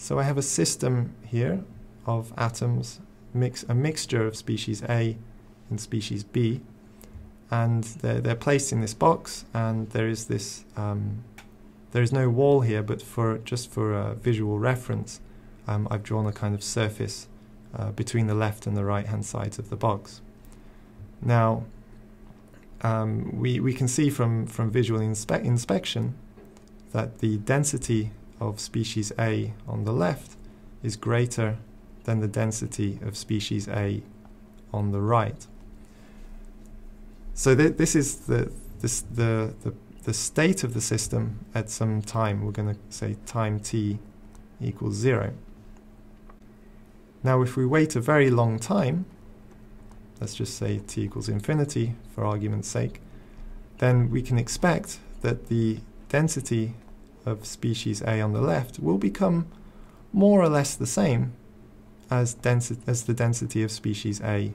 So I have a system here of atoms, mix, a mixture of species A and species B, and they're, they're placed in this box, and there is this, um, there is no wall here, but for just for a visual reference, um, I've drawn a kind of surface uh, between the left and the right hand sides of the box. Now, um, we, we can see from, from visual inspe inspection that the density of species A on the left is greater than the density of species A on the right. So th this is the, this, the, the, the state of the system at some time. We're going to say time t equals 0. Now if we wait a very long time, let's just say t equals infinity for argument's sake, then we can expect that the density of species A on the left will become more or less the same as, as the density of species A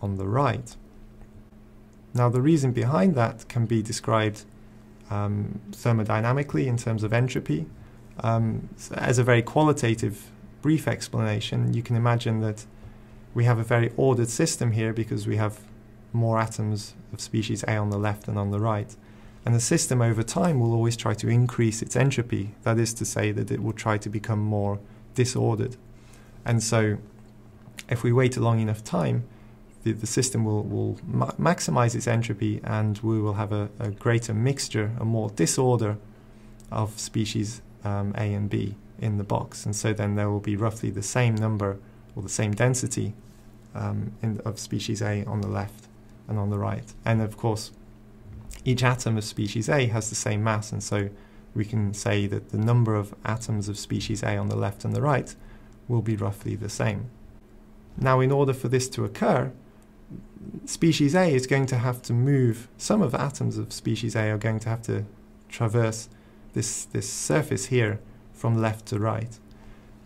on the right. Now the reason behind that can be described um, thermodynamically in terms of entropy. Um, as a very qualitative brief explanation, you can imagine that we have a very ordered system here because we have more atoms of species A on the left than on the right. And the system over time will always try to increase its entropy. That is to say that it will try to become more disordered. And so if we wait a long enough time, the, the system will, will ma maximize its entropy and we will have a, a, greater mixture, a more disorder of species um, A and B in the box. And so then there will be roughly the same number or the same density um, in, of species A on the left and on the right. And of course, each atom of species A has the same mass, and so we can say that the number of atoms of species A on the left and the right will be roughly the same. Now, in order for this to occur, species A is going to have to move, some of the atoms of species A are going to have to traverse this, this surface here from left to right.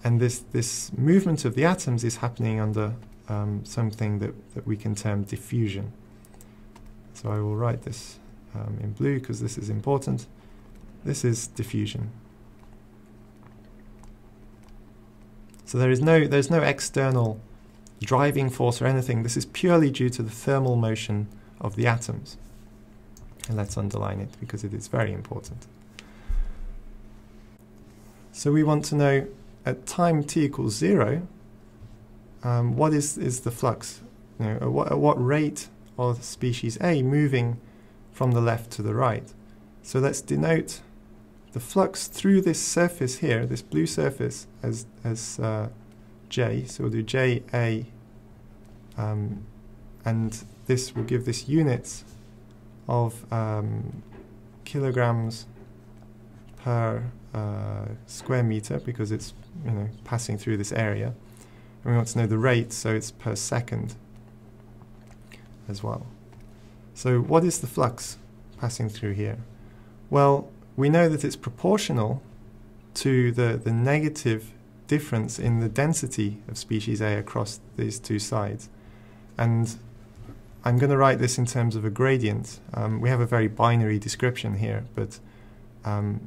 And this, this movement of the atoms is happening under um, something that, that we can term diffusion. So I will write this um, in blue because this is important. This is diffusion. So there is no, there's no external driving force or anything. This is purely due to the thermal motion of the atoms. And let's underline it because it is very important. So we want to know at time t equals zero, um, what is, is the flux? You know, at, what, at what rate are species A moving from the left to the right. So let's denote the flux through this surface here, this blue surface, as, as uh, J. So we'll do JA, um, and this will give this units of um, kilograms per uh, square meter because it's you know passing through this area. And we want to know the rate, so it's per second as well. So what is the flux passing through here? Well, we know that it's proportional to the, the negative difference in the density of species A across these two sides. And I'm going to write this in terms of a gradient. Um, we have a very binary description here, but um,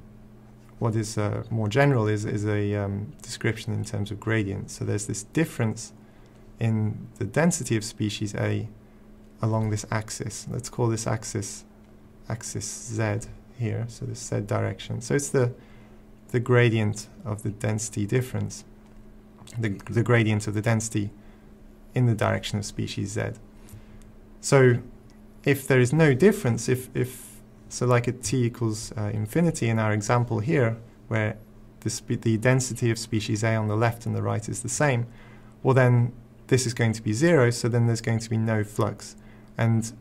what is uh, more general is, is a um, description in terms of gradient. So there's this difference in the density of species A along this axis. Let's call this axis axis Z here, so the Z direction. So it's the the gradient of the density difference, the, the gradient of the density in the direction of species Z. So if there is no difference, if, if so like at t equals uh, infinity in our example here, where the, the density of species A on the left and the right is the same, well then this is going to be zero, so then there's going to be no flux. And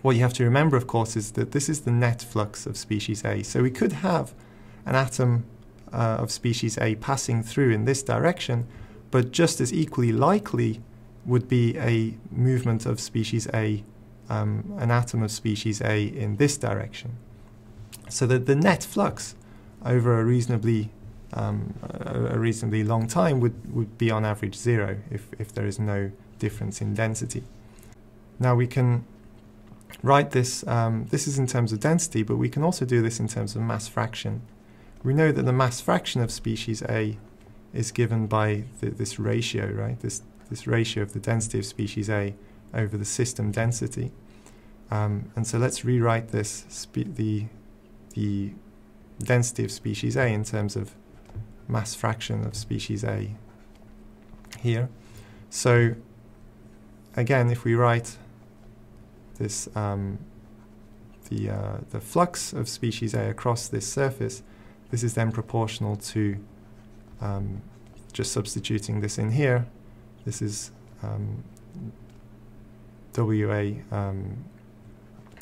what you have to remember, of course, is that this is the net flux of species A. So we could have an atom uh, of species A passing through in this direction, but just as equally likely would be a movement of species A, um, an atom of species A in this direction. So that the net flux over a reasonably um, a, reasonably long time would, would be on average zero if, if there is no difference in density. Now we can write this, um, this is in terms of density, but we can also do this in terms of mass fraction. we know that the mass fraction of species A is given by this ratio, right? This, this ratio of the density of species A over the system density. Um, and so let's rewrite this, the, the density of species A in terms of mass fraction of species A here. So again, if we write this, um, the, uh, the flux of species A across this surface, this is then proportional to um, just substituting this in here. This is um, WA um,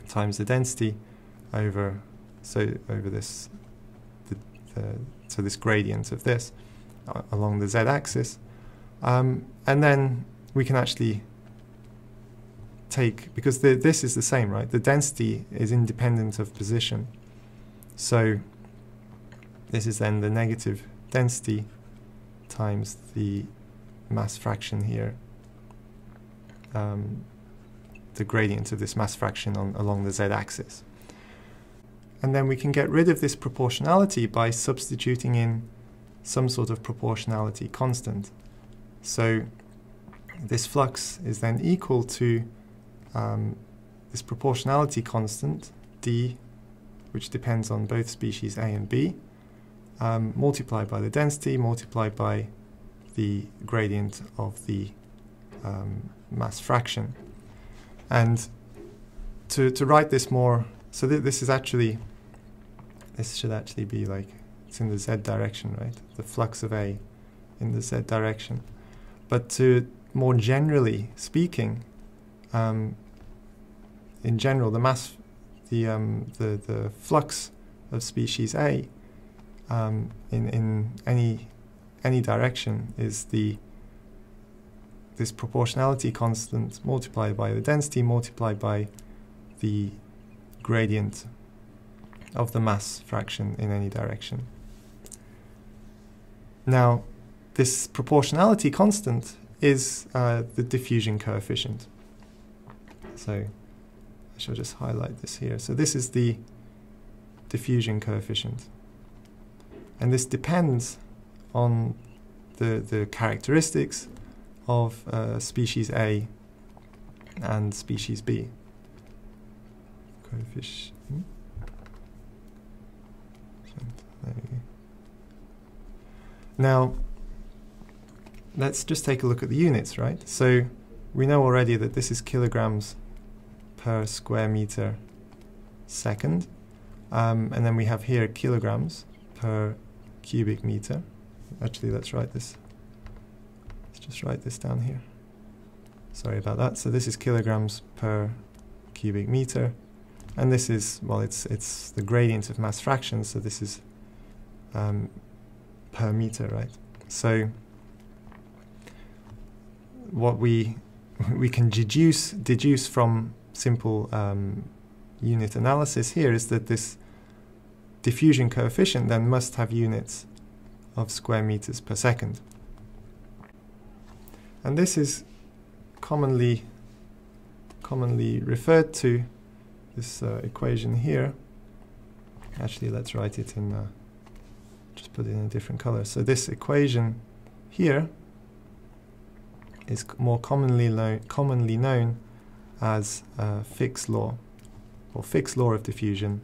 times the density over so over this the, the, so this gradient of this uh, along the z-axis, um, and then we can actually take because the, this is the same, right? The density is independent of position, so this is then the negative density times the mass fraction here. Um, the gradient of this mass fraction on, along the z-axis. And then we can get rid of this proportionality by substituting in some sort of proportionality constant. So this flux is then equal to um, this proportionality constant, d, which depends on both species A and B, um, multiplied by the density, multiplied by the gradient of the um, mass fraction. And to, to write this more, so th this is actually, this should actually be like, it's in the z direction, right? The flux of A in the z direction. But to more generally speaking, um, in general, the mass, the, um, the, the flux of species A um, in, in any, any direction is the this proportionality constant multiplied by the density multiplied by the gradient of the mass fraction in any direction. Now, this proportionality constant is uh, the diffusion coefficient. So I shall just highlight this here. So this is the diffusion coefficient. And this depends on the, the characteristics of uh, species A and species B. Coefficient. Now, let's just take a look at the units, right? So we know already that this is kilograms per square meter second. Um, and then we have here kilograms per cubic meter. Actually, let's write this Let's just write this down here. Sorry about that. So this is kilograms per cubic meter. And this is, well, it's, it's the gradient of mass fraction, so this is um, per meter, right? So what we we can deduce deduce from simple um, unit analysis here is that this diffusion coefficient then must have units of square meters per second. And this is commonly commonly referred to this uh, equation here. Actually, let's write it in, uh, just put it in a different color. So this equation here is more commonly, commonly known as uh, Fick's law, or Fick's law of diffusion,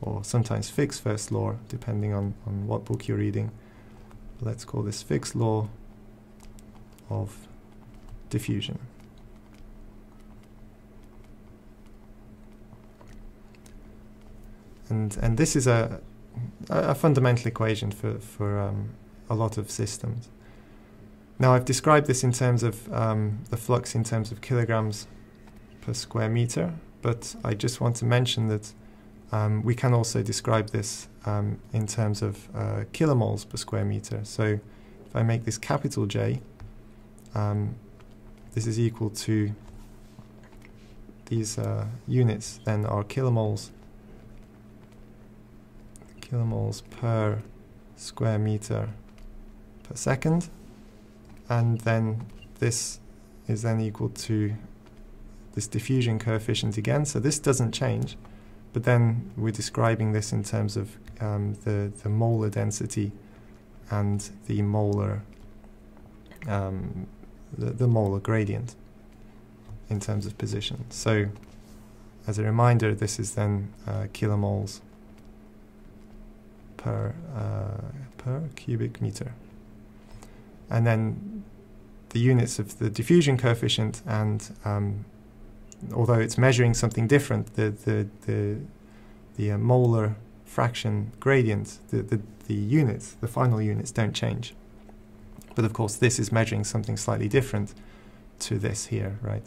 or sometimes Fick's first law, depending on, on what book you're reading. Let's call this Fick's law of diffusion. And, and this is a, a fundamental equation for, for um, a lot of systems. Now I've described this in terms of um, the flux in terms of kilograms per square meter, but I just want to mention that um, we can also describe this um, in terms of uh, kilomoles per square meter. So if I make this capital J, um, this is equal to these uh, units then are kilomoles kilomoles per square meter per second and then this is then equal to this diffusion coefficient again so this doesn't change but then we're describing this in terms of um, the, the molar density and the molar um, the, the molar gradient in terms of position. So, as a reminder, this is then uh, kilomoles per uh, per cubic meter, and then the units of the diffusion coefficient and um, although it's measuring something different, the the the, the uh, molar fraction gradient, the, the the units, the final units don't change. But of course, this is measuring something slightly different to this here, right?